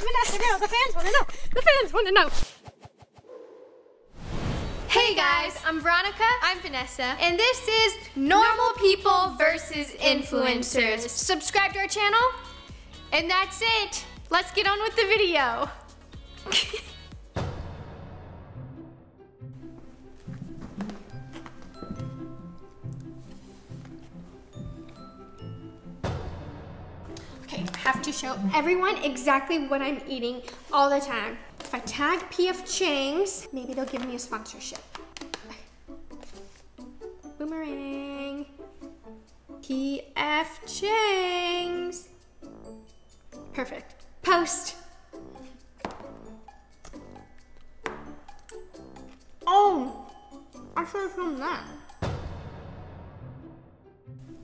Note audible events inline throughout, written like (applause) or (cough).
Vanessa, no, the fans want to know. The fans want to know. Hey guys, I'm Veronica. I'm Vanessa. And this is Normal People versus Influencers. Subscribe to our channel. And that's it. Let's get on with the video. (laughs) have to show everyone exactly what I'm eating all the time. If I tag PF Chang's, maybe they'll give me a sponsorship. Boomerang. PF Chang's. Perfect. Post. Oh, I should have filmed that.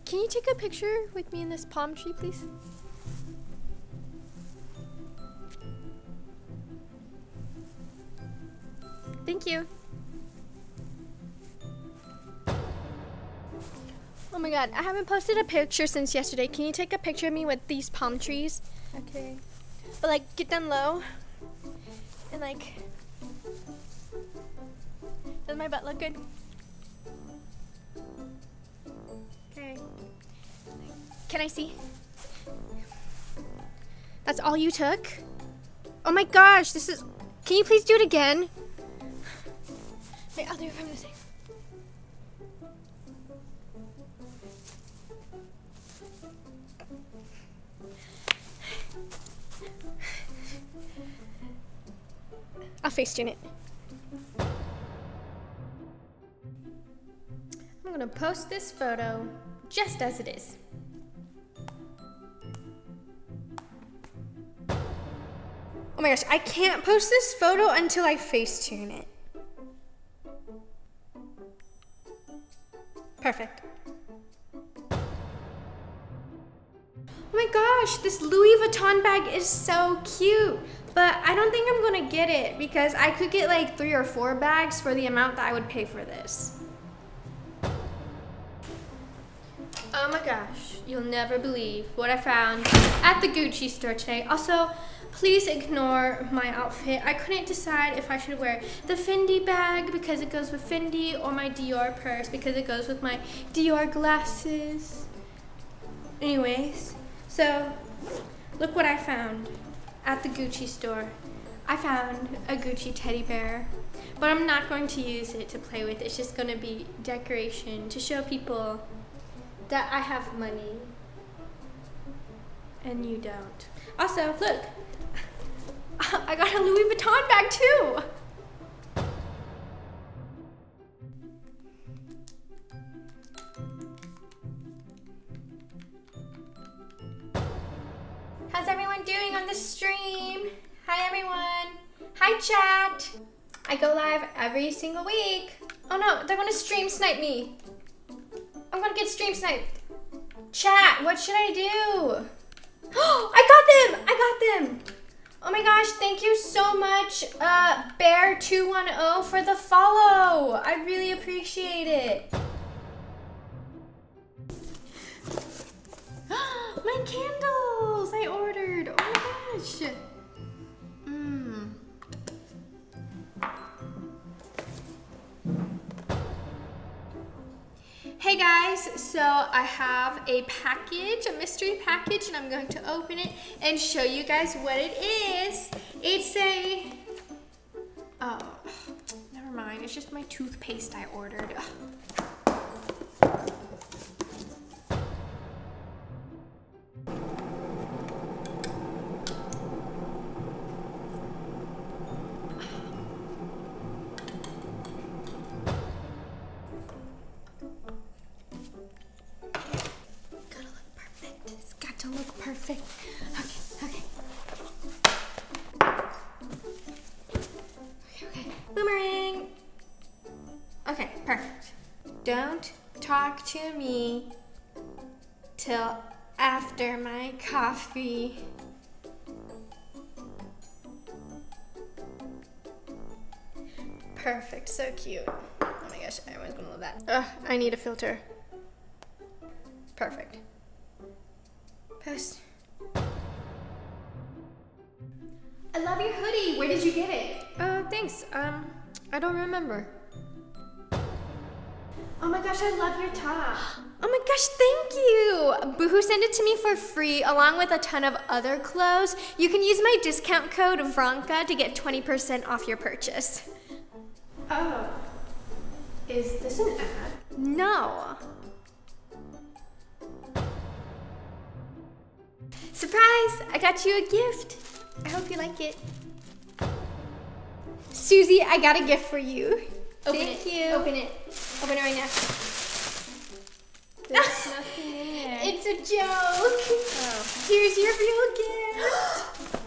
Can you take a picture with me in this palm tree, please? Thank you. Oh my god, I haven't posted a picture since yesterday. Can you take a picture of me with these palm trees? Okay. But like, get down low. And like, does my butt look good? Okay. Can I see? That's all you took? Oh my gosh, this is. Can you please do it again? Wait, I'll do it from the side. I'll facetune it. I'm gonna post this photo just as it is. Oh my gosh, I can't post this photo until I facetune it. Perfect. Oh my gosh, this Louis Vuitton bag is so cute. But I don't think I'm gonna get it because I could get like three or four bags for the amount that I would pay for this. Oh my gosh, you'll never believe what I found at the Gucci store today. Also, please ignore my outfit. I couldn't decide if I should wear the Fendi bag because it goes with Fendi or my Dior purse because it goes with my Dior glasses. Anyways, so look what I found at the Gucci store. I found a Gucci teddy bear, but I'm not going to use it to play with. It's just going to be decoration to show people that I have money and you don't. Also, look, (laughs) I got a Louis Vuitton bag too. How's everyone doing on the stream? Hi everyone. Hi chat. I go live every single week. Oh no, they're gonna stream snipe me. Get stream sniped. Chat, what should I do? Oh, (gasps) I got them! I got them! Oh my gosh, thank you so much, uh, Bear210 for the follow. I really appreciate it. (gasps) my so I have a package, a mystery package, and I'm going to open it and show you guys what it is. It's a, oh, never mind. It's just my toothpaste I ordered. Gotta Don't talk to me till after my coffee. Perfect, so cute. Oh my gosh, everyone's gonna love that. Ugh, I need a filter. Perfect. Post. I love your hoodie. Where did you get it? Uh, thanks. Um, I don't remember. Oh my gosh, I love your top. Oh my gosh, thank you. Boohoo sent it to me for free along with a ton of other clothes. You can use my discount code Vronka to get 20% off your purchase. Oh. Is this an ad? No. Surprise! I got you a gift. I hope you like it. Susie, I got a gift for you. Open Thank it. you. Open it. Open it right now. There's (laughs) nothing in there. It's a joke. Oh. Here's your real gift.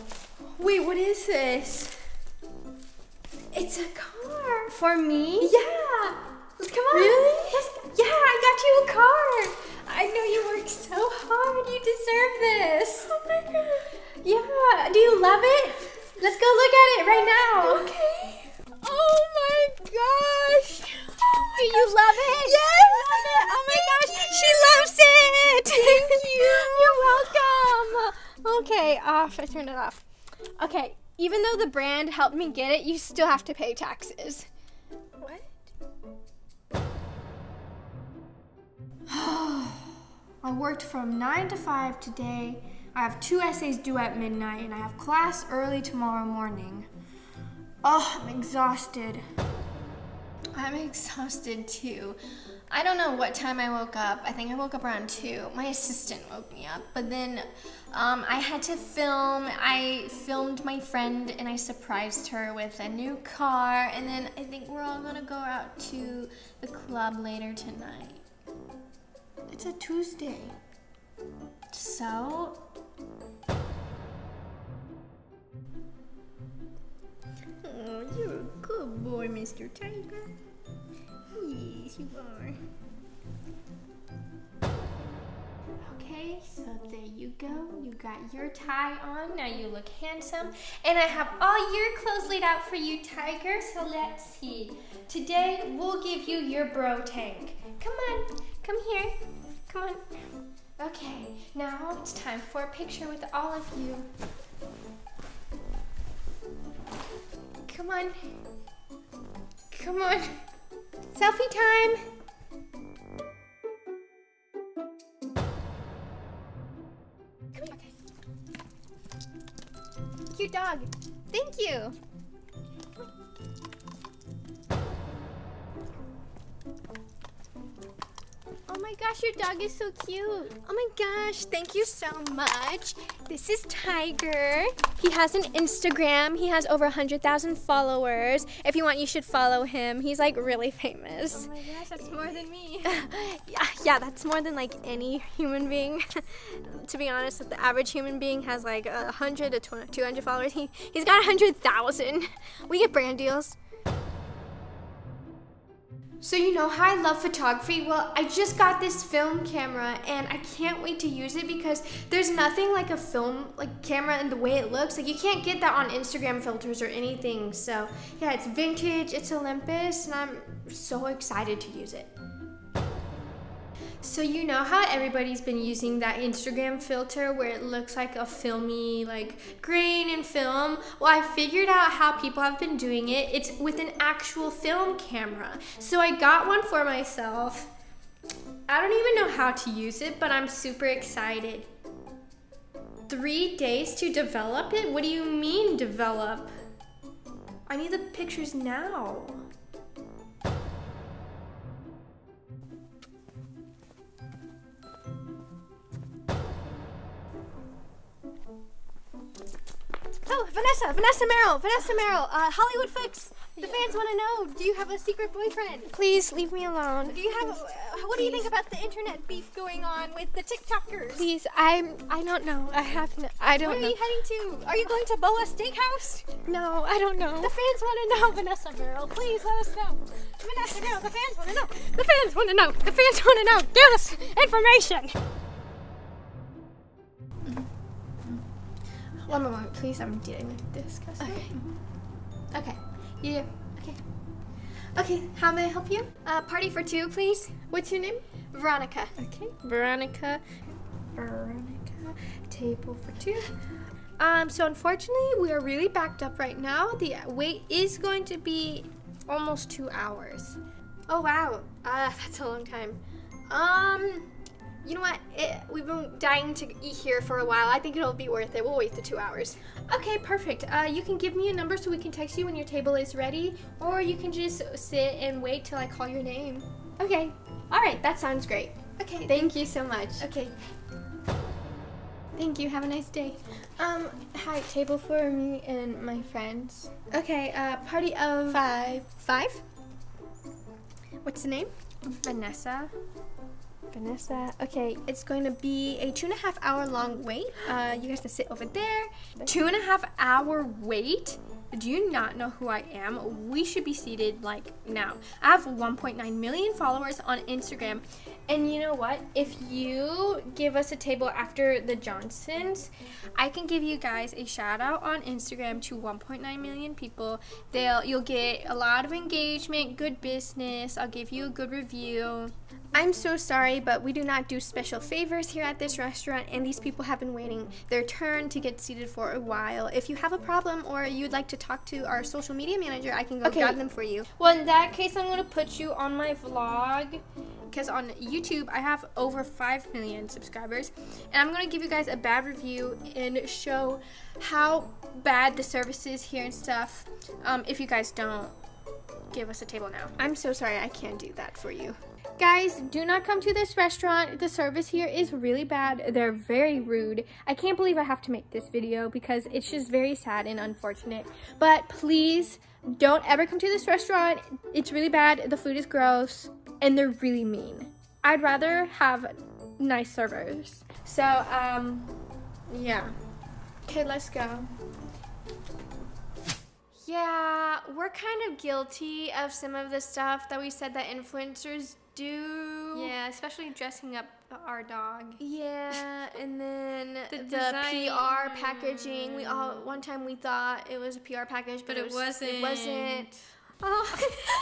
(gasps) Wait, what is this? It's a car. For me? Yeah. Come on. Really? Yeah, I got you a car. I know you worked so hard. You deserve this. Oh my god. Yeah. Do you love it? Let's go look at it right now. Okay. Oh my gosh. Oh my Do you gosh. love it? Yes. Love it. Oh my gosh. She loves it. Thank you. (laughs) You're welcome. Okay, off. I turned it off. Okay, even though the brand helped me get it, you still have to pay taxes. What? (sighs) I worked from 9 to 5 today. I have two essays due at midnight, and I have class early tomorrow morning. Oh, I'm exhausted. I'm exhausted too. I don't know what time I woke up. I think I woke up around 2. My assistant woke me up. But then um, I had to film. I filmed my friend and I surprised her with a new car. And then I think we're all going to go out to the club later tonight. It's a Tuesday. So, boy, Mr. Tiger. Yes, you are. Okay, so there you go. You got your tie on. Now you look handsome. And I have all your clothes laid out for you, Tiger. So let's see. Today, we'll give you your bro tank. Come on, come here. Come on. Okay, now it's time for a picture with all of you. Come on. Come on. Selfie time. Cute dog. Thank you. Gosh, your dog is so cute. Oh my gosh, thank you so much. This is Tiger. He has an Instagram. He has over 100,000 followers. If you want, you should follow him. He's like really famous. Oh my gosh, that's more than me. (laughs) yeah, yeah, that's more than like any human being. (laughs) to be honest, the average human being has like 100 to 200 followers. He, he's got 100,000. We get brand deals. So you know how I love photography? Well, I just got this film camera and I can't wait to use it because there's nothing like a film like camera and the way it looks. Like you can't get that on Instagram filters or anything. So yeah, it's vintage, it's Olympus, and I'm so excited to use it. So you know how everybody's been using that Instagram filter where it looks like a filmy like grain and film? Well, I figured out how people have been doing it. It's with an actual film camera. So I got one for myself. I don't even know how to use it, but I'm super excited. Three days to develop it? What do you mean develop? I need the pictures now. Oh, Vanessa, Vanessa Merrell, Vanessa Merrell, uh, Hollywood Fix. The fans want to know, do you have a secret boyfriend? Please leave me alone. Do you have, uh, what do you think about the internet beef going on with the TikTokers? Please, I'm, I don't know. I have no, I don't Where know. are you heading to? Are you going to Boa Steakhouse? No, I don't know. The fans want to know, Vanessa Merrell. Please let us know. Vanessa Merrell, the fans want to know. The fans want to know. The fans want to know. Give us information. One moment, please. I'm dealing with this customer. Okay. Okay. Yeah. Okay. Okay. How may I help you? Uh, party for two, please. What's your name? Veronica. Okay. Veronica. Veronica. Table for two. Um, so unfortunately, we are really backed up right now. The wait is going to be almost two hours. Oh wow, uh, (laughs) that's a long time. Um, you know what? It, we've been dying to eat here for a while. I think it'll be worth it. We'll wait the two hours. Okay, perfect. Uh, you can give me a number so we can text you when your table is ready, or you can just sit and wait till I call your name. Okay. All right, that sounds great. Okay. Thank you so much. Okay. Thank you. Have a nice day. Um, hi, table for me and my friends. Okay, uh, party of Five. Five? What's the name? Vanessa. Vanessa. Okay. It's going to be a two and a half hour long wait. Uh, you guys to sit over there. Two and a half hour wait. Do you not know who I am? We should be seated like now. I have 1.9 million followers on Instagram. And you know what? If you give us a table after the Johnsons, I can give you guys a shout out on Instagram to 1.9 million people. They'll you'll get a lot of engagement, good business. I'll give you a good review. I'm so sorry, but we do not do special favors here at this restaurant, and these people have been waiting their turn to get seated for a while. If you have a problem or you'd like to talk to our social media manager, I can go Okay. grab them for you. Well, in that case, I'm gonna put you on my vlog because on YouTube I have over 5 million subscribers, and I'm gonna give you guys a bad review and show how bad the service is here and stuff. Um, if you guys don't give us a table now. I'm so sorry, I can't do that for you. Guys, do not come to this restaurant. The service here is really bad. They're very rude. I can't believe I have to make this video because it's just very sad and unfortunate. But please don't ever come to this restaurant. It's really bad. The food is gross and they're really mean. I'd rather have nice servers. So, um, yeah. Okay, let's go. Yeah, we're kind of guilty of some of the stuff that we said that influencers do. Yeah, especially dressing up our dog. Yeah, and then (laughs) The the, PR packaging. We all one time we thought it was a PR package, but, But it was, wasn't. It wasn't. Oh,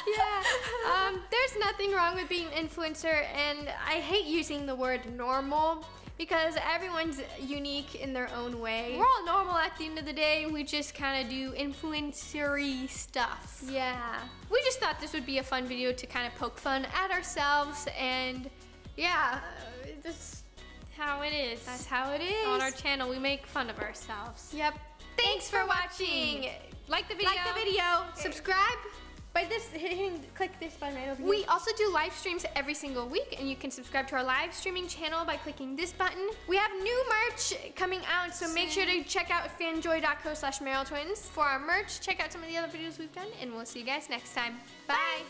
(laughs) yeah. Um, there's nothing wrong with being an influencer, and I hate using the word normal because everyone's unique in their own way. We're all normal at the end of the day. We just kind of do influencery stuff. Yeah. We just thought this would be a fun video to kind of poke fun at ourselves and Yeah. uh, That's how it is. that's how it is. On our channel, we make fun of ourselves. Yep. Thanks for watching. Like the video. Like the video. Subscribe. By this, hitting, (laughs) click this button right over here. We also do live streams every single week, and you can subscribe to our live streaming channel by clicking this button. We have new merch coming out, so make sure to check out fanjoy.co slash Twins for our merch. Check out some of the other videos we've done, and we'll see you guys next time. Bye.